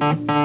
Mm-hmm.